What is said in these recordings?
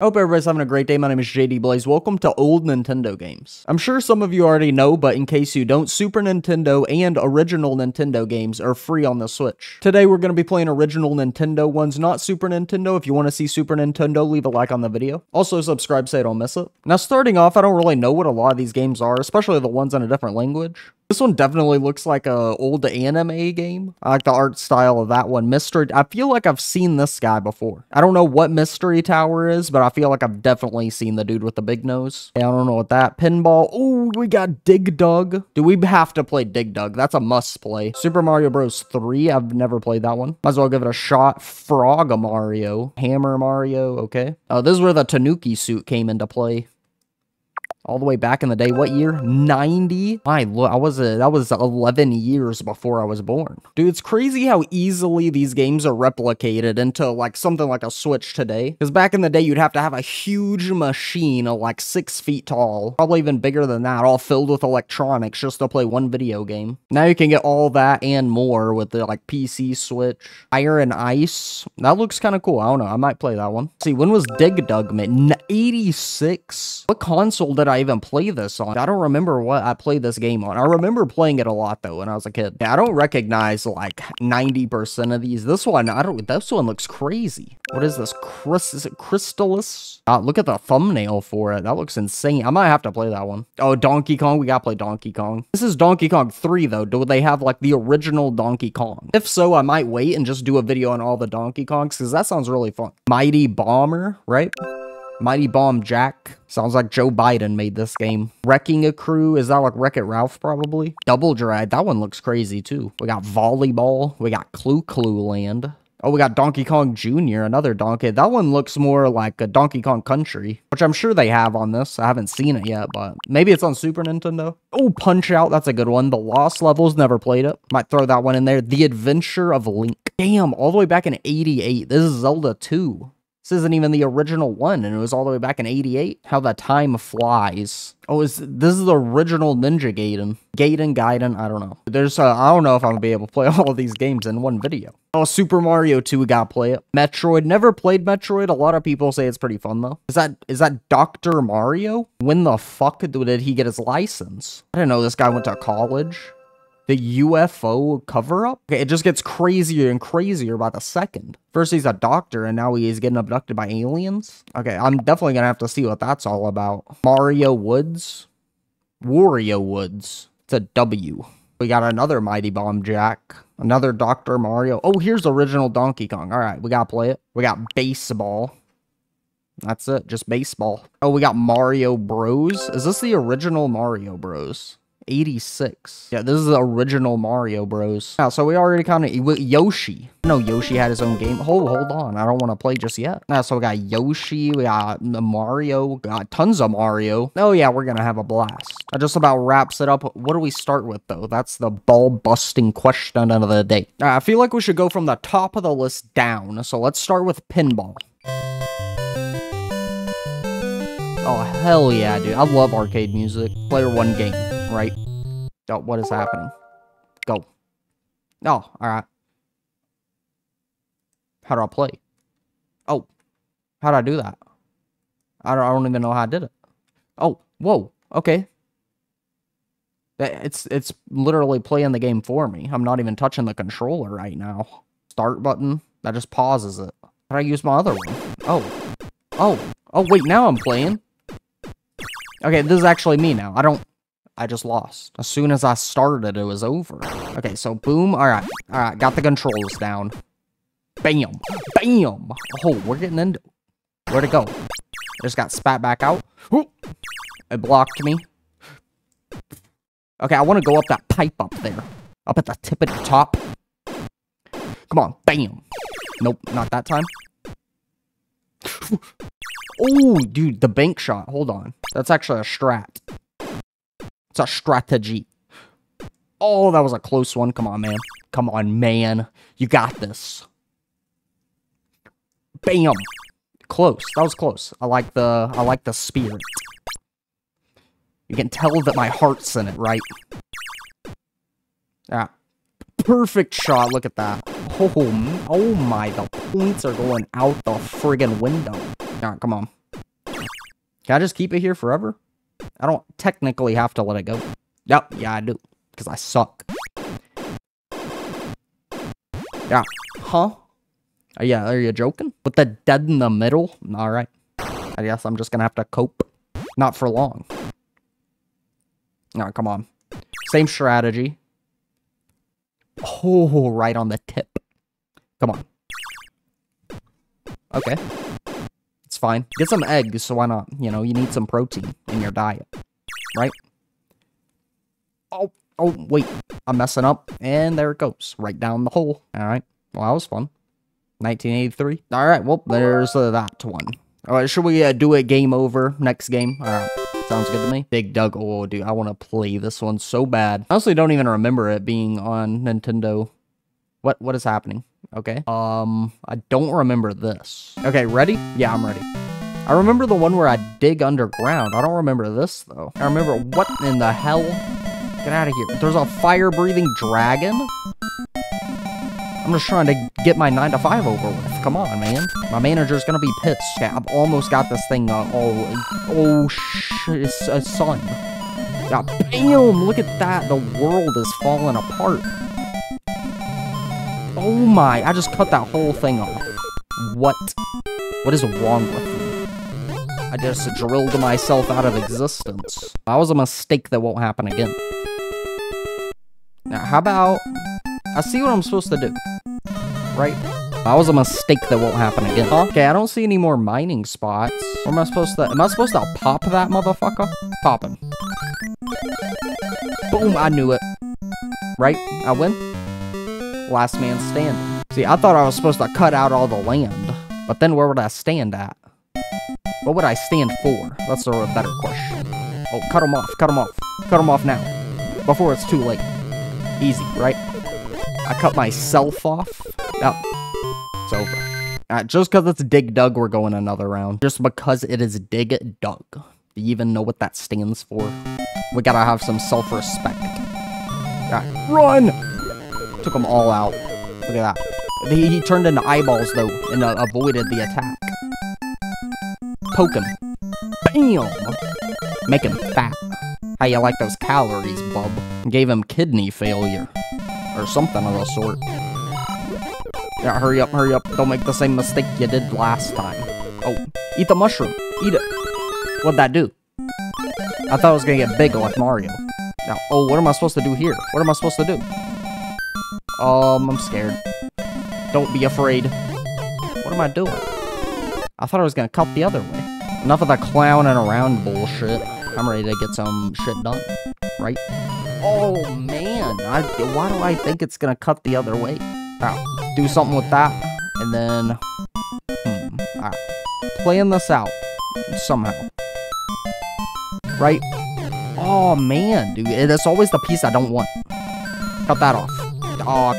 Hope everybody's having a great day. My name is JD Blaze. Welcome to old Nintendo games. I'm sure some of you already know, but in case you don't, Super Nintendo and original Nintendo games are free on the Switch. Today we're going to be playing original Nintendo ones, not Super Nintendo. If you want to see Super Nintendo, leave a like on the video. Also subscribe so you don't miss it. Now starting off, I don't really know what a lot of these games are, especially the ones in a different language. This one definitely looks like a old anime game. I like the art style of that one. Mystery. I feel like I've seen this guy before. I don't know what Mystery Tower is, but I feel like I've definitely seen the dude with the big nose. I don't know what that. Pinball. Oh, we got Dig Dug. Do we have to play Dig Dug? That's a must play. Super Mario Bros. 3. I've never played that one. Might as well give it a shot. Frog Mario. Hammer Mario. Okay. Oh, this is where the Tanuki suit came into play all the way back in the day. What year? 90? My look, I was a, that was 11 years before I was born. Dude, it's crazy how easily these games are replicated into like something like a Switch today. Because back in the day, you'd have to have a huge machine like six feet tall, probably even bigger than that, all filled with electronics just to play one video game. Now you can get all that and more with the like PC Switch. Fire and Ice. That looks kind of cool. I don't know. I might play that one. See, when was Dig Dug made? 86? What console did I I even play this on. I don't remember what I played this game on. I remember playing it a lot though when I was a kid. I don't recognize like 90% of these. This one, I don't, this one looks crazy. What is this? Chris, is it Crystalis? Uh, look at the thumbnail for it. That looks insane. I might have to play that one. Oh, Donkey Kong. We gotta play Donkey Kong. This is Donkey Kong 3 though. Do they have like the original Donkey Kong? If so, I might wait and just do a video on all the Donkey Kongs because that sounds really fun. Mighty Bomber, right? Mighty Bomb Jack. Sounds like Joe Biden made this game. Wrecking a Crew. Is that like Wreck-It Ralph probably? Double Drag. That one looks crazy too. We got Volleyball. We got Clu Clu Land. Oh, we got Donkey Kong Jr., another Donkey. That one looks more like a Donkey Kong Country, which I'm sure they have on this. I haven't seen it yet, but maybe it's on Super Nintendo. Oh, Punch Out, that's a good one. The Lost Levels, never played it. Might throw that one in there. The Adventure of Link. Damn, all the way back in 88. This is Zelda 2. This isn't even the original one, and it was all the way back in 88. How the time flies. Oh, is this is the original Ninja Gaiden. Gaiden, Gaiden, I don't know. There's, uh, I don't know if I'm gonna be able to play all of these games in one video. Oh, Super Mario 2, we gotta play it. Metroid, never played Metroid. A lot of people say it's pretty fun, though. Is that, is that Dr. Mario? When the fuck did he get his license? I didn't know this guy went to college the UFO cover up. Okay, it just gets crazier and crazier by the second. First he's a doctor and now he is getting abducted by aliens. Okay, I'm definitely gonna have to see what that's all about. Mario Woods. Wario Woods. It's a W. We got another Mighty Bomb Jack. Another Dr. Mario. Oh, here's original Donkey Kong. All right, we gotta play it. We got baseball. That's it, just baseball. Oh, we got Mario Bros. Is this the original Mario Bros? 86. Yeah, this is the original Mario Bros. Now, so we already kind of... Yoshi. No, Yoshi had his own game. Hold, hold on. I don't want to play just yet. Now, so we got Yoshi. We got Mario. We got tons of Mario. Oh, yeah, we're going to have a blast. That just about wraps it up. What do we start with, though? That's the ball-busting question of the day. I feel like we should go from the top of the list down. So let's start with pinball. Oh, hell yeah, dude. I love arcade music. Player one game right? Oh, what is happening? Go. Oh, alright. How do I play? Oh. How do I do that? I don't, I don't even know how I did it. Oh, whoa. Okay. It's it's literally playing the game for me. I'm not even touching the controller right now. Start button. That just pauses it. Do I use my other one? Oh. Oh. Oh, wait, now I'm playing. Okay, this is actually me now. I don't... I just lost. As soon as I started, it was over. Okay, so boom. All right. All right. Got the controls down. Bam. Bam. Oh, we're getting into... Where'd it go? Just got spat back out. It blocked me. Okay, I want to go up that pipe up there. Up at the tip of the top. Come on. Bam. Nope, not that time. oh, dude, the bank shot. Hold on. That's actually a strat. It's a strategy. Oh, that was a close one. Come on, man. Come on, man. You got this. Bam. Close. That was close. I like the I like the spirit. You can tell that my heart's in it, right? Yeah. Perfect shot. Look at that. Oh, oh my. The points are going out the friggin' window. Alright, come on. Can I just keep it here forever? I don't technically have to let it go. Yep, yeah, I do. Because I suck. Yeah. Huh? Uh, are you, are you joking? With the dead in the middle? Alright. I guess I'm just gonna have to cope. Not for long. Alright, come on. Same strategy. Oh, right on the tip. Come on. Okay. Fine. Get some eggs, so why not? You know, you need some protein in your diet. Right? Oh, oh, wait. I'm messing up. And there it goes. Right down the hole. Alright. Well, that was fun. 1983. Alright, well, there's uh, that one. Alright, should we uh, do a game over next game? Alright. Sounds good to me. Dig Dug. Oh, dude, I want to play this one so bad. I honestly don't even remember it being on Nintendo. What What is happening? Okay. Um, I don't remember this. Okay, ready? Yeah, I'm ready. I remember the one where I dig underground. I don't remember this, though. I remember what in the hell? Get out of here. There's a fire-breathing dragon? I'm just trying to get my 9 to 5 over with. Come on, man. My manager's gonna be pissed. Okay, I've almost got this thing uh, oh, oh, shit, it's a sun. Yeah, bam! Look at that. The world is falling apart. Oh my, I just cut that whole thing off. What? What is wrong with me? I just drilled myself out of existence. That was a mistake that won't happen again. Now, how about... I see what I'm supposed to do. Right? That was a mistake that won't happen again. Okay, I don't see any more mining spots. Where am I supposed to... Am I supposed to pop that motherfucker? Pop him. Boom, I knew it. Right? I win? Last man standing. See, I thought I was supposed to cut out all the land. But then where would I stand at? What would I stand for? That's a better question. Oh, cut him off, cut him off. Cut him off now. Before it's too late. Easy, right? I cut myself off. Oh, it's over. Uh, just because it's Dig Dug, we're going another round. Just because it is Dig Dug. Do you even know what that stands for? We gotta have some self-respect. Right, run! Took them all out. Look at that. He, he turned into eyeballs, though, and uh, avoided the attack. Poke him. Bam! Make him fat. How you like those calories, bub? Gave him kidney failure. Or something of the sort. Yeah, hurry up, hurry up. Don't make the same mistake you did last time. Oh, eat the mushroom. Eat it. What'd that do? I thought I was gonna get big like Mario. Now, oh, what am I supposed to do here? What am I supposed to do? Um, I'm scared. Don't be afraid. What am I doing? I thought I was gonna cut the other way. Enough of the clowning around bullshit. I'm ready to get some shit done. Right? Oh, man. I, why do I think it's gonna cut the other way? Right, do something with that. And then... Hmm. Alright. Playing this out. Somehow. Right? Oh, man, dude. That's always the piece I don't want. Cut that off. Oh,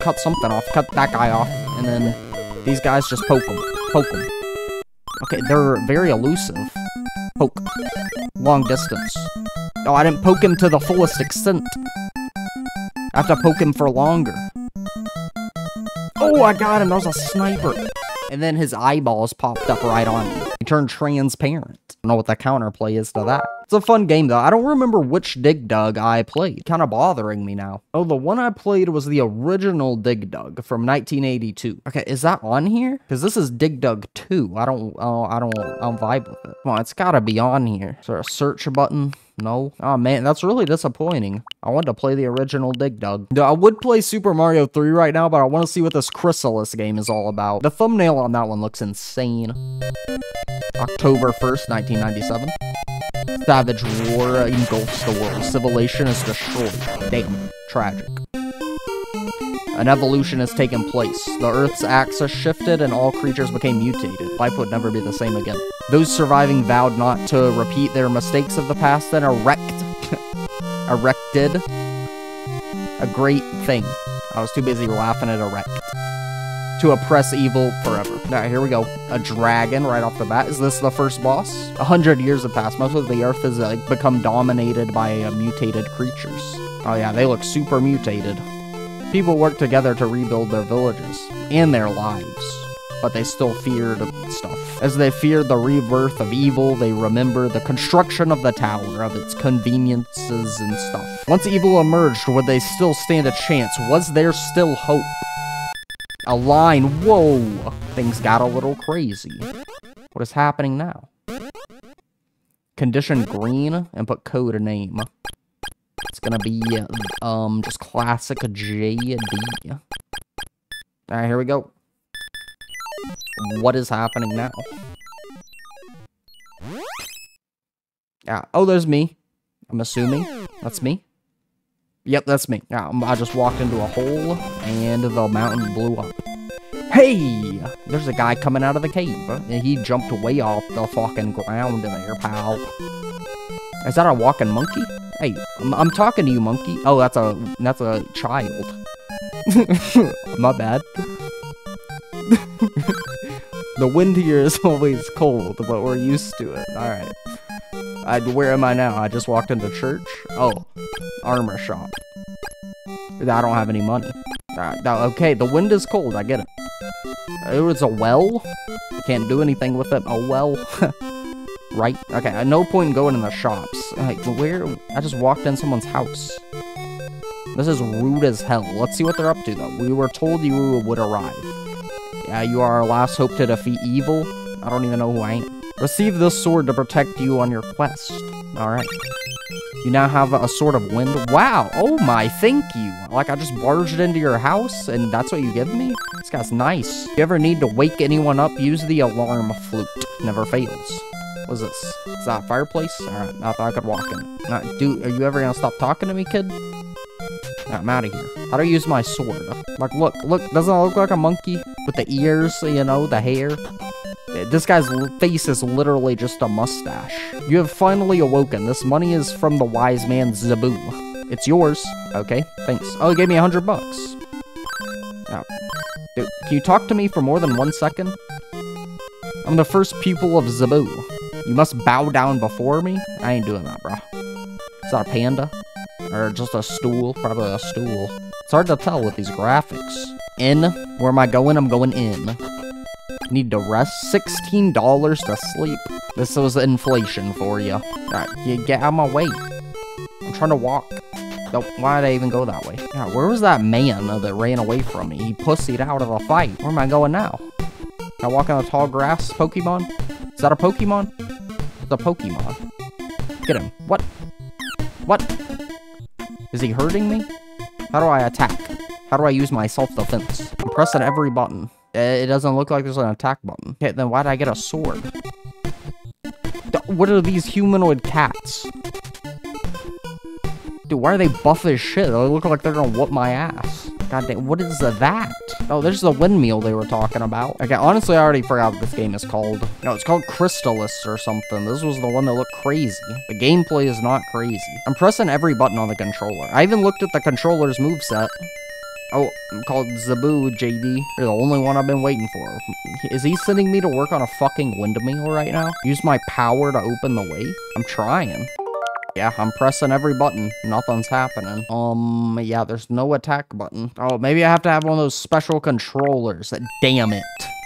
cut something off. Cut that guy off. And then these guys just poke them. Poke them. Okay, they're very elusive. Poke. Long distance. Oh, I didn't poke him to the fullest extent. I have to poke him for longer. Oh, I got him. That was a sniper. And then his eyeballs popped up right on me. He turned transparent. I don't know what the counterplay is to that. It's a fun game, though. I don't remember which Dig Dug I played. Kind of bothering me now. Oh, the one I played was the original Dig Dug from 1982. Okay, is that on here? Because this is Dig Dug 2. I don't, oh, I don't, I don't vibe with it. Come on, it's gotta be on here. Is there a search button? No. Oh man, that's really disappointing. I wanted to play the original Dig Dug. I would play Super Mario 3 right now, but I want to see what this Crystalis game is all about. The thumbnail on that one looks insane. October 1st, 1997. Savage war engulfs the world. Civilization is destroyed. Damn. Tragic. An evolution has taken place. The Earth's axis shifted and all creatures became mutated. Life would never be the same again. Those surviving vowed not to repeat their mistakes of the past and erect... erected... a great thing. I was too busy laughing at erect to oppress evil forever. Now, here we go. A dragon right off the bat. Is this the first boss? A hundred years have passed. Most of the earth has uh, become dominated by uh, mutated creatures. Oh yeah, they look super mutated. People work together to rebuild their villages and their lives. but they still feared stuff. As they feared the rebirth of evil, they remember the construction of the tower, of its conveniences and stuff. Once evil emerged, would they still stand a chance? Was there still hope? A line, whoa! Things got a little crazy. What is happening now? Condition green and put code name. It's gonna be, um, just classic JD. Alright, here we go. What is happening now? Yeah. Oh, there's me. I'm assuming. That's me. Yep, that's me. Um, I just walked into a hole, and the mountain blew up. Hey! There's a guy coming out of the cave. And he jumped way off the fucking ground in there, pal. Is that a walking monkey? Hey, I'm, I'm talking to you, monkey. Oh, that's a that's a child. My bad. the wind here is always cold, but we're used to it. Alright. I, where am I now? I just walked into church? Oh, armor shop. I don't have any money. Uh, right, okay, the wind is cold, I get it. Uh, it was a well? I can't do anything with it. A well? right? Okay, no point in going in the shops. Like, where? I just walked in someone's house. This is rude as hell. Let's see what they're up to, though. We were told you would arrive. Yeah, you are our last hope to defeat evil. I don't even know who I am. Receive this sword to protect you on your quest. Alright. You now have a sword of wind. Wow! Oh my, thank you! Like, I just barged into your house, and that's what you give me? This guy's nice. If you ever need to wake anyone up, use the alarm flute. Never fails. What's this? Is that a fireplace? Alright, I thought I could walk in. Right, dude, are you ever gonna stop talking to me, kid? I'm out of here. How do I use my sword? Like, look, look, doesn't it look like a monkey? With the ears, you know, the hair? This guy's face is literally just a mustache. You have finally awoken. This money is from the wise man Zebu. It's yours. Okay, thanks. Oh, he gave me a hundred bucks. Oh. Dude, can you talk to me for more than one second? I'm the first pupil of Zebu. You must bow down before me? I ain't doing that, bro. Is that a panda? Or just a stool? Probably a stool. It's hard to tell with these graphics. In? Where am I going? I'm going in. Need to rest? $16 to sleep? This was inflation for you. Alright, you get out of my way. I'm trying to walk. Nope, why did I even go that way? Yeah, where was that man that ran away from me? He pussied out of the fight. Where am I going now? Can I walk on the tall grass? Pokemon? Is that a Pokemon? It's a Pokemon. Get him. What? What? Is he hurting me? How do I attack? How do I use my self-defense? I'm pressing every button. Eh, it doesn't look like there's an attack button. Okay, then why did I get a sword? What are these humanoid cats? Dude, why are they buff as shit? They look like they're gonna whoop my ass. God damn, what is that? Oh, there's the windmill they were talking about. Okay, honestly, I already forgot what this game is called. No, it's called Crystalis or something. This was the one that looked crazy. The gameplay is not crazy. I'm pressing every button on the controller. I even looked at the controller's moveset. Oh, I'm called Zebu, JD. You're the only one I've been waiting for. Is he sending me to work on a fucking windmill right now? Use my power to open the way? I'm trying. Yeah, I'm pressing every button. Nothing's happening. Um, yeah, there's no attack button. Oh, maybe I have to have one of those special controllers. Damn it.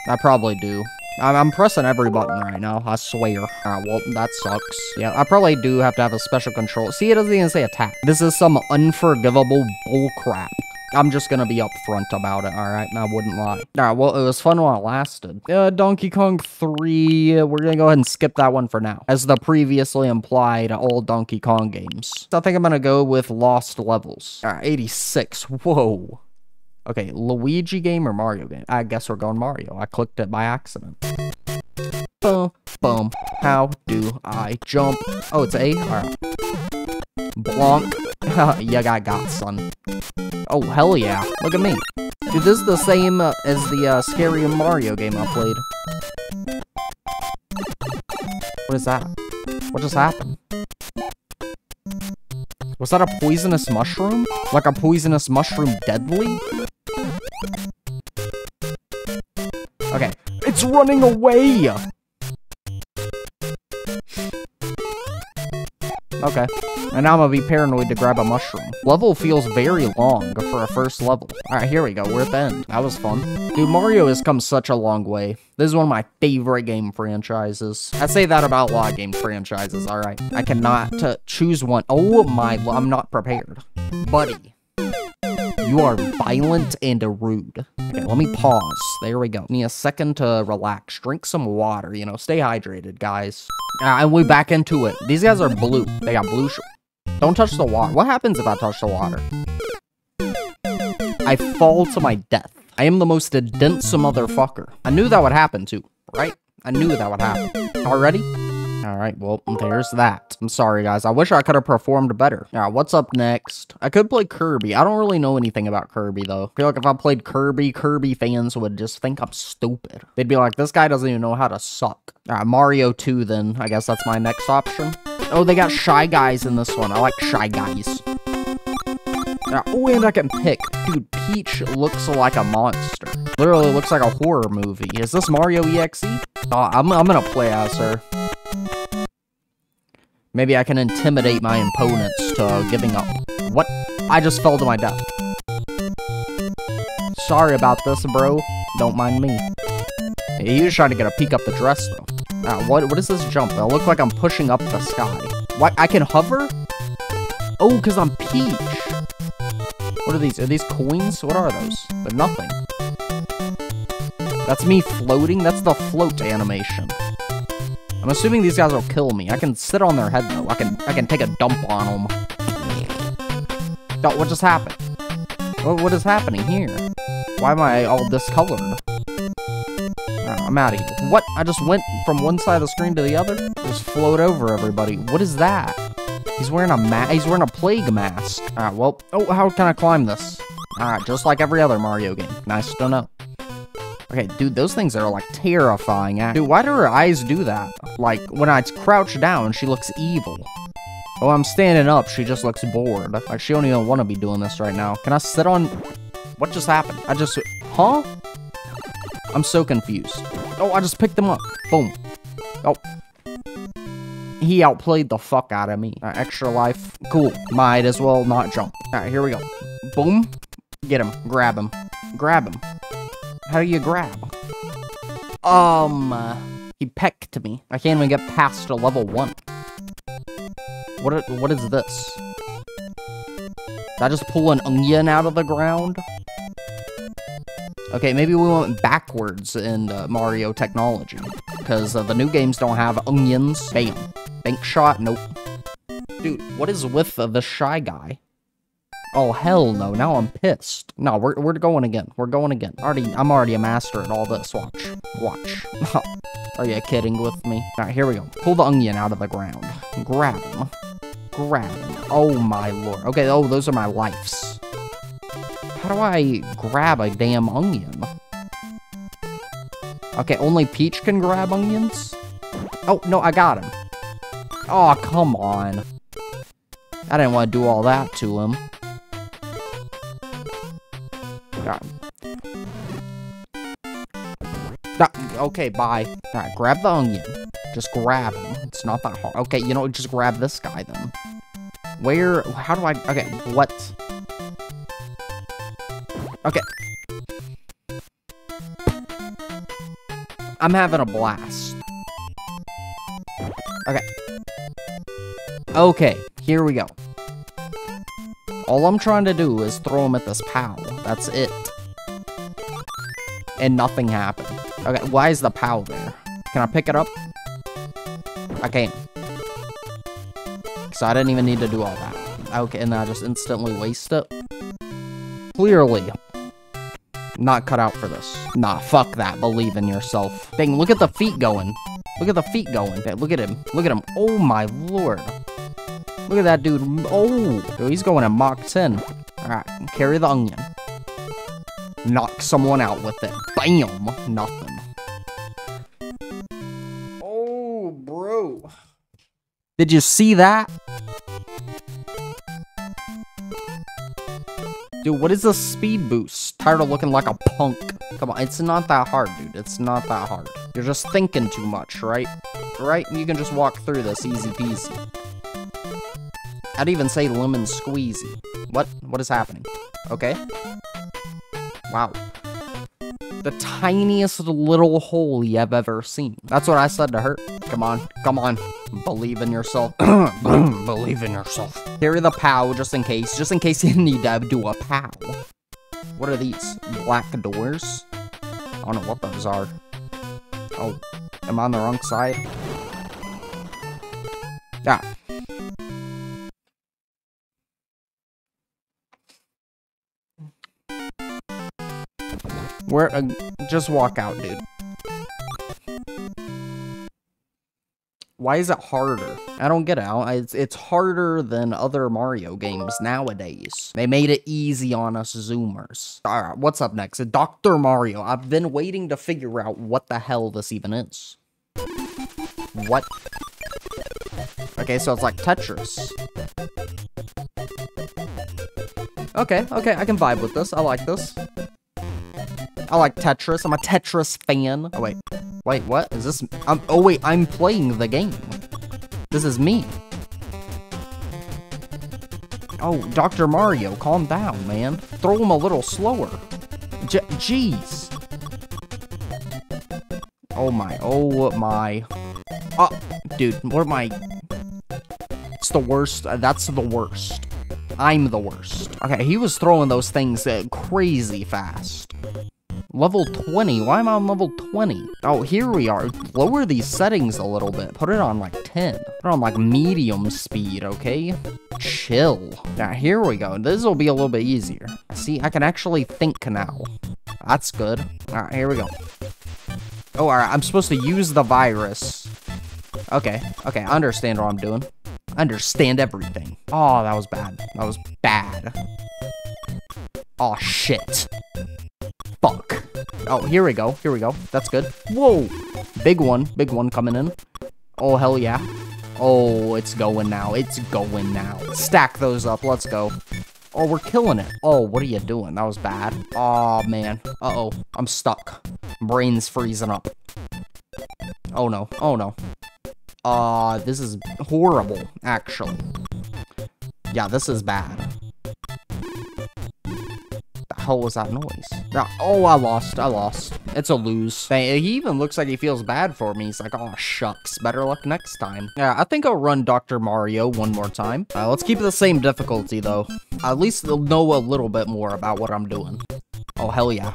I probably do. I'm, pressing every button right now, I swear. Alright, well, that sucks. Yeah, I probably do have to have a special control. See, it doesn't even say attack. This is some unforgivable bullcrap. I'm just gonna be upfront about it, alright? I wouldn't lie. Alright, well, it was fun while it lasted. Uh, Donkey Kong 3, we're gonna go ahead and skip that one for now. As the previously implied old Donkey Kong games. So I think I'm gonna go with Lost Levels. Alright, 86. Whoa. Okay, Luigi game or Mario game? I guess we're going Mario. I clicked it by accident. Boom, boom. How do I jump? Oh, it's A? Alright. Blanc. you got got, son. Oh, hell yeah. Look at me. Dude, this is the same uh, as the uh, Scary Mario game I played. What is that? What just happened? Was that a poisonous mushroom? Like a poisonous mushroom deadly? Okay. It's running away! Okay. And I'm gonna be paranoid to grab a mushroom. Level feels very long for a first level. Alright, here we go. We're at the end. That was fun. Dude, Mario has come such a long way. This is one of my favorite game franchises. I say that about a lot of game franchises, alright? I cannot choose one. Oh my, I'm not prepared. Buddy. You are violent and rude. Okay, let me pause. There we go. Need a second to relax. Drink some water, you know, stay hydrated, guys. And we back into it. These guys are blue. They got blue Don't touch the water. What happens if I touch the water? I fall to my death. I am the most dense motherfucker. I knew that would happen too, right? I knew that would happen. Already? Alright, well, there's that. I'm sorry, guys. I wish I could have performed better. Alright, what's up next? I could play Kirby. I don't really know anything about Kirby, though. I feel like if I played Kirby, Kirby fans would just think I'm stupid. They'd be like, this guy doesn't even know how to suck. Alright, Mario 2, then. I guess that's my next option. Oh, they got Shy Guys in this one. I like Shy Guys. oh, and I can pick. Dude, Peach looks like a monster. Literally looks like a horror movie. Is this Mario EXE? Oh, uh, I'm, I'm gonna play as her. Maybe I can intimidate my opponents to giving up. What? I just fell to my death. Sorry about this, bro. Don't mind me. He was trying to get a peek up the dress, though. Ah, what, what is this jump? It look like I'm pushing up the sky. What? I can hover? Oh, because I'm Peach. What are these? Are these coins? What are those? They're nothing. That's me floating? That's the float animation. I'm assuming these guys will kill me. I can sit on their head, though. I can I can take a dump on them. what just happened? What, what is happening here? Why am I all discolored? Oh, I'm out of here. What? I just went from one side of the screen to the other? Just float over everybody. What is that? He's wearing a ma- he's wearing a plague mask. Alright, well, oh, how can I climb this? Alright, just like every other Mario game. Nice to know. Okay, dude, those things are, like, terrifying. Dude, why do her eyes do that? Like, when I crouch down, she looks evil. Oh, I'm standing up, she just looks bored. Like, she don't even want to be doing this right now. Can I sit on... What just happened? I just... Huh? I'm so confused. Oh, I just picked them up. Boom. Oh. He outplayed the fuck out of me. Right, extra life. Cool. Might as well not jump. Alright, here we go. Boom. Get him. Grab him. Grab him. How do you grab? Um, he pecked me. I can't even get past a level one. What? What is this? Did I just pull an onion out of the ground? Okay, maybe we went backwards in uh, Mario technology. Because uh, the new games don't have onions. Bam. Bank shot? Nope. Dude, what is with uh, the Shy Guy? Oh, hell no. Now I'm pissed. No, we're, we're going again. We're going again. Already, I'm already a master at all this. Watch. Watch. Are you kidding with me? Alright, here we go. Pull the onion out of the ground. Grab him. Grab him. Oh my lord. Okay, oh, those are my lives. How do I grab a damn onion? Okay, only Peach can grab onions? Oh, no, I got him. Oh, come on. I didn't want to do all that to him. Okay, bye. Alright, grab the onion. Just grab him. It's not that hard. Okay, you know, just grab this guy then. Where, how do I, okay, what? Okay. I'm having a blast. Okay. Okay, here we go. All I'm trying to do is throw him at this POW. That's it. And nothing happened. Okay, why is the POW there? Can I pick it up? I can't. So I didn't even need to do all that. Okay, and then I just instantly waste it. Clearly. Not cut out for this. Nah, fuck that. Believe in yourself. Dang, look at the feet going. Look at the feet going. Look at him. Look at him. Oh my lord. Look at that dude. Oh, dude, he's going at Mach 10. Alright, carry the onion. Knock someone out with it. Bam! Nothing. Did you see that? Dude, what is the speed boost? Tired of looking like a punk. Come on, it's not that hard, dude. It's not that hard. You're just thinking too much, right? Right? You can just walk through this easy peasy. I'd even say lemon squeezy. What? What is happening? Okay. Wow. The tiniest little hole you have ever seen. That's what I said to her. Come on, come on. Believe in yourself. Believe in yourself. Carry the POW just in case. Just in case you need to do a POW. What are these? Black doors? I don't know what those are. Oh, am I on the wrong side? Yeah. Uh, just walk out, dude. Why is it harder? I don't get it. It's, it's harder than other Mario games nowadays. They made it easy on us Zoomers. Alright, what's up next? Dr. Mario. I've been waiting to figure out what the hell this even is. What? Okay, so it's like Tetris. Okay, okay, I can vibe with this. I like this. I like Tetris. I'm a Tetris fan. Oh, wait. Wait, what? Is this... I'm, oh, wait. I'm playing the game. This is me. Oh, Dr. Mario, calm down, man. Throw him a little slower. J jeez. Oh my, oh my. Oh, dude, what am I... It's the worst. Uh, that's the worst. I'm the worst. Okay, he was throwing those things uh, crazy fast. Level 20? Why am I on level 20? Oh, here we are. Lower these settings a little bit. Put it on like 10. Put it on like medium speed, okay? Chill. Now, here we go. This will be a little bit easier. See, I can actually think now. That's good. Alright, here we go. Oh, alright. I'm supposed to use the virus. Okay. Okay, I understand what I'm doing. I understand everything. Oh, that was bad. That was bad. Oh, shit. Fuck. Oh, here we go. Here we go. That's good. Whoa. Big one. Big one coming in. Oh, hell yeah. Oh, it's going now. It's going now. Stack those up. Let's go. Oh, we're killing it. Oh, what are you doing? That was bad. Oh, man. Uh-oh. I'm stuck. Brain's freezing up. Oh, no. Oh, no. Uh, this is horrible, actually. Yeah, this is bad hell was that noise? Oh, I lost. I lost. It's a lose. He even looks like he feels bad for me. He's like, oh, shucks. Better luck next time. Yeah, I think I'll run Dr. Mario one more time. Uh, let's keep it the same difficulty, though. At least they'll know a little bit more about what I'm doing. Oh, hell yeah.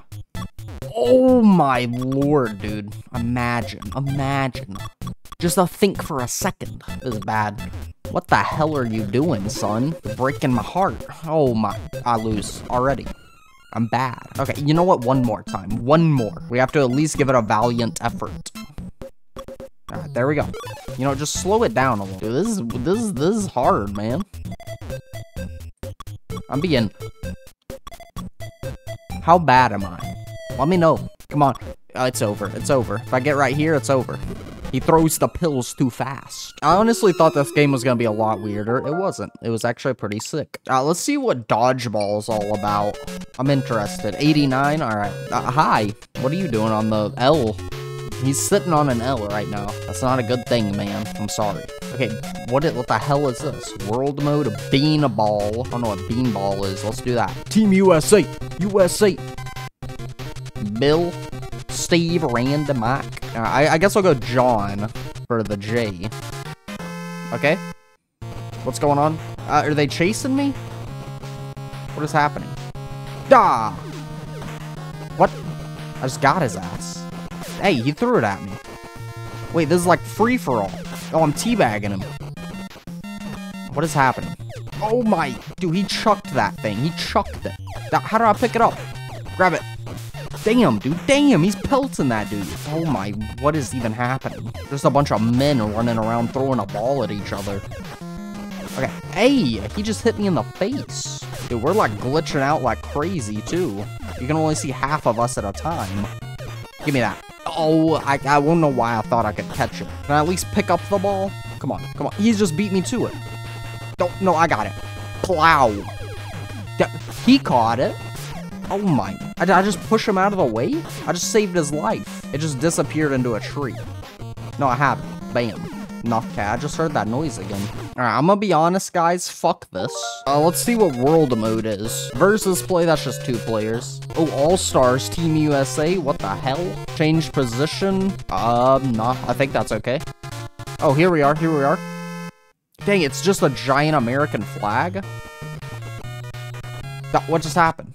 Oh my lord, dude. Imagine. Imagine. Just to think for a second is bad. What the hell are you doing, son? You're breaking my heart. Oh my. I lose already. I'm bad. Okay, you know what? One more time. One more. We have to at least give it a valiant effort. Alright, there we go. You know, just slow it down a little. Dude, this is this is this is hard, man. I'm being How bad am I? Let me know. Come on. Oh, it's over. It's over. If I get right here, it's over. He throws the pills too fast. I honestly thought this game was gonna be a lot weirder. It wasn't. It was actually pretty sick. Uh, let's see what dodgeball is all about. I'm interested. 89? Alright. Uh, hi. What are you doing on the L? He's sitting on an L right now. That's not a good thing, man. I'm sorry. Okay, what, what the hell is this? World mode, bean ball. I don't know what bean ball is. Let's do that. Team USA. USA. Bill Steve, Rand, Uh, I, I guess I'll go John for the J. Okay. What's going on? Uh, are they chasing me? What is happening? Da! What? I just got his ass. Hey, he threw it at me. Wait, this is like free-for-all. Oh, I'm teabagging him. What is happening? Oh my... Dude, he chucked that thing. He chucked it. How do I pick it up? Grab it. Damn, dude. Damn, he's pelting that dude. Oh my, what is even happening? There's a bunch of men running around throwing a ball at each other. Okay. Hey, he just hit me in the face. Dude, we're like glitching out like crazy too. You can only see half of us at a time. Give me that. Oh, I, I won't know why I thought I could catch it. Can I at least pick up the ball? Come on, come on. He's just beat me to it. Don't, no, I got it. Plow. He caught it. Oh my. I, I just push him out of the way? I just saved his life. It just disappeared into a tree. No, I haven't. Bam. I just heard that noise again. Alright, I'm gonna be honest, guys. Fuck this. Uh, let's see what world mode is. Versus play, that's just two players. Oh, All-Stars, Team USA. What the hell? Change position. Um, nah, I think that's okay. Oh, here we are, here we are. Dang, it's just a giant American flag? That, what just happened?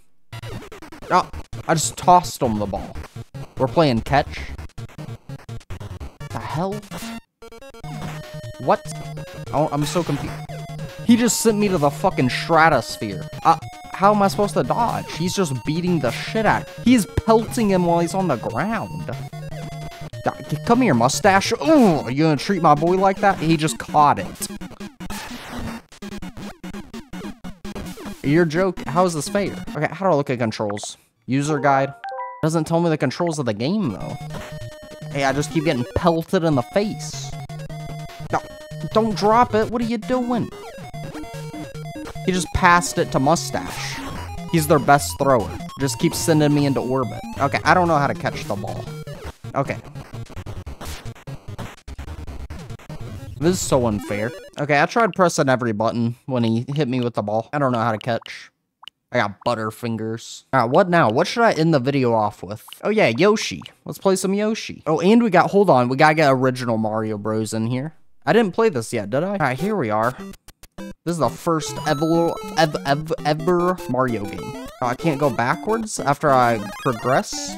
Oh, I just tossed him the ball. We're playing catch. The hell? What? Oh, I'm so confused. He just sent me to the fucking stratosphere. Uh, how am I supposed to dodge? He's just beating the shit out. He's pelting him while he's on the ground. Come here, mustache. Ooh, are you gonna treat my boy like that? He just caught it. Your joke, how is this fair? Okay, how do I look at controls? User guide. Doesn't tell me the controls of the game, though. Hey, I just keep getting pelted in the face. No, don't drop it. What are you doing? He just passed it to Mustache. He's their best thrower. Just keeps sending me into orbit. Okay, I don't know how to catch the ball. Okay. This is so unfair. Okay, I tried pressing every button when he hit me with the ball. I don't know how to catch. I got butterfingers. Alright, what now? What should I end the video off with? Oh yeah, Yoshi. Let's play some Yoshi. Oh, and we got, hold on, we gotta get original Mario Bros in here. I didn't play this yet, did I? Alright, here we are. This is the first ever, ever, ever, ever Mario game. Oh, I can't go backwards after I progress?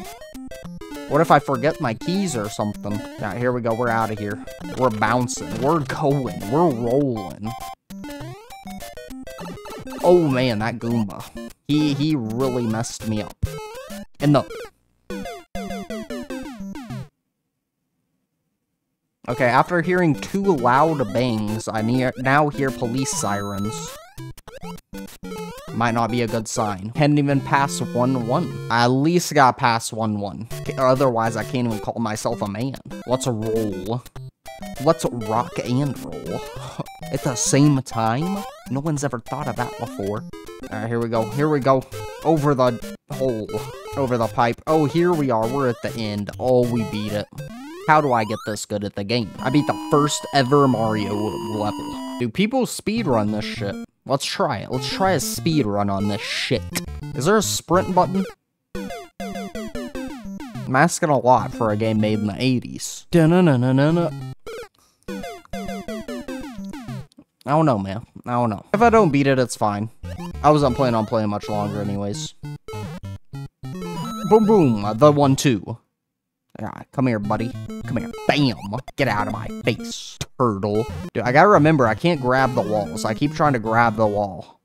What if I forget my keys or something? Now, here we go. We're out of here. We're bouncing. We're going. We're rolling. Oh, man, that Goomba. He, he really messed me up. And the... Okay, after hearing two loud bangs, I now hear police sirens. Might not be a good sign. Can't even pass 1-1. I at least got past 1-1. Otherwise, I can't even call myself a man. Let's roll. Let's rock and roll. At the same time? No one's ever thought of that before. Alright, here we go. Here we go. Over the hole. Over the pipe. Oh, here we are. We're at the end. Oh, we beat it. How do I get this good at the game? I beat the first ever Mario level. Do people speedrun this shit? Let's try it. Let's try a speed run on this shit. Is there a sprint button? I'm asking a lot for a game made in the 80s. -na -na -na I don't know, man. I don't know. If I don't beat it, it's fine. I wasn't planning on playing much longer anyways. Boom, boom. Uh, the one, two. Right, come here, buddy. Come here. Bam! Get out of my face, turtle. Dude, I gotta remember, I can't grab the walls. I keep trying to grab the wall.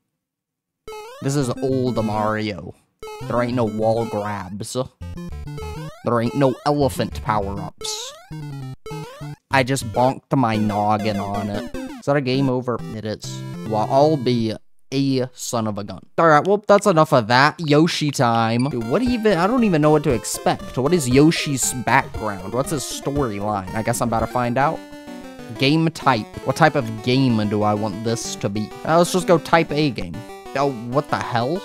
This is old Mario. There ain't no wall grabs. There ain't no elephant power-ups. I just bonked my noggin on it. Is that a game over? It is. Well, I'll be a son of a gun. Alright, well, that's enough of that. Yoshi time. Dude, what even- I don't even know what to expect. What is Yoshi's background? What's his storyline? I guess I'm about to find out. Game type. What type of game do I want this to be? Uh, let's just go type A game. Oh, what the hell?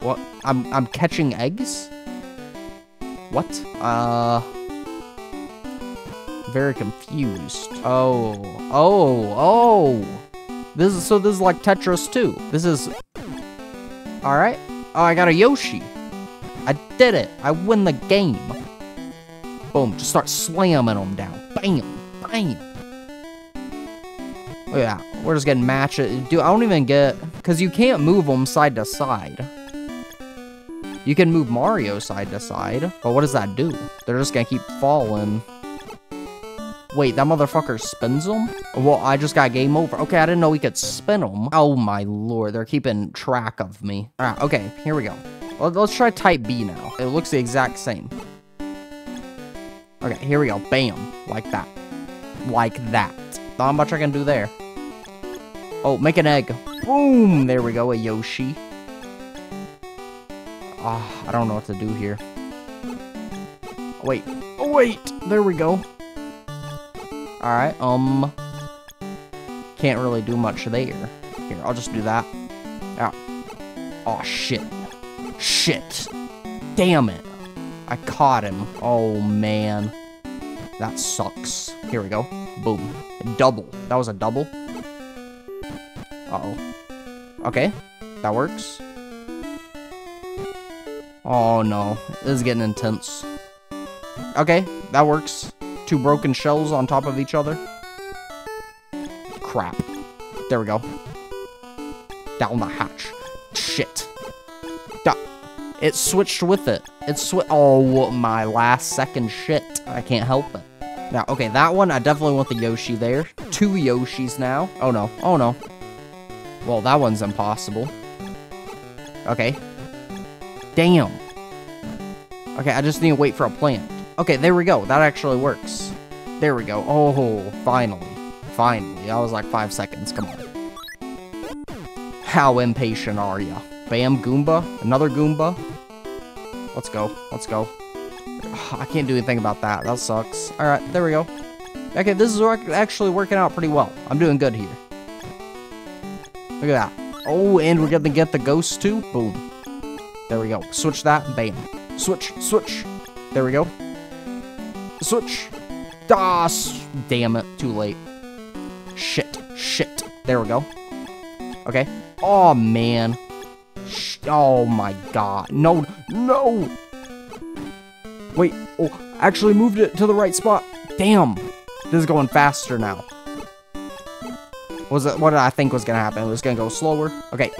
What? I'm- I'm catching eggs? What? Uh... Very confused. Oh. Oh. Oh! This is, so this is like Tetris 2. This is, alright. Oh, I got a Yoshi. I did it. I win the game. Boom, just start slamming them down. Bam, bam. Oh yeah, we're just getting matched. Dude, I don't even get, because you can't move them side to side. You can move Mario side to side, but what does that do? They're just gonna keep falling. Wait, that motherfucker spins them? Well, I just got game over. Okay, I didn't know we could spin them. Oh my lord, they're keeping track of me. Alright, okay, here we go. Let's try type B now. It looks the exact same. Okay, here we go. Bam. Like that. Like that. Not much I can do there. Oh, make an egg. Boom! There we go, a Yoshi. Ah, I don't know what to do here. Wait. Oh, wait! There we go. Alright, um... Can't really do much there. Here, I'll just do that. Oh. Oh, shit. Shit. Damn it. I caught him. Oh, man. That sucks. Here we go. Boom. Double. That was a double. Uh-oh. Okay. That works. Oh, no. This is getting intense. Okay. That works. Two broken shells on top of each other. Crap. There we go. Down the hatch. Shit. Da it switched with it. It swi- Oh, my last second shit. I can't help it. Now, okay, that one, I definitely want the Yoshi there. Two Yoshis now. Oh, no. Oh, no. Well, that one's impossible. Okay. Damn. Okay, I just need to wait for a plant. Okay, there we go. That actually works. There we go. Oh, finally. Finally. That was like five seconds. Come on. How impatient are ya? Bam, Goomba. Another Goomba. Let's go. Let's go. I can't do anything about that. That sucks. Alright, there we go. Okay, this is actually working out pretty well. I'm doing good here. Look at that. Oh, and we're gonna get the ghost too. Boom. There we go. Switch that. Bam. Switch. Switch. There we go. Switch. Ah, damn it. Too late. Shit. Shit. There we go. Okay. Oh, man. Oh, my God. No. No. Wait. Oh, actually moved it to the right spot. Damn. This is going faster now. Was it what did I think was gonna happen? It was gonna go slower. Okay.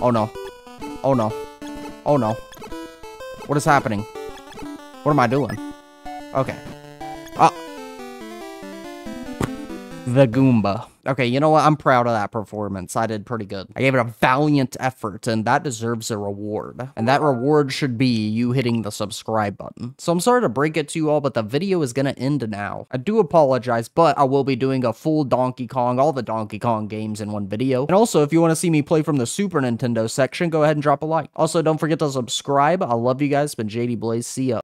Oh no. Oh no. Oh no. What is happening? What am I doing? Okay. The Goomba. Okay, you know what? I'm proud of that performance. I did pretty good. I gave it a valiant effort, and that deserves a reward. And that reward should be you hitting the subscribe button. So I'm sorry to break it to you all, but the video is gonna end now. I do apologize, but I will be doing a full Donkey Kong, all the Donkey Kong games in one video. And also, if you want to see me play from the Super Nintendo section, go ahead and drop a like. Also, don't forget to subscribe. I love you guys. It's been JD Blaze. See ya.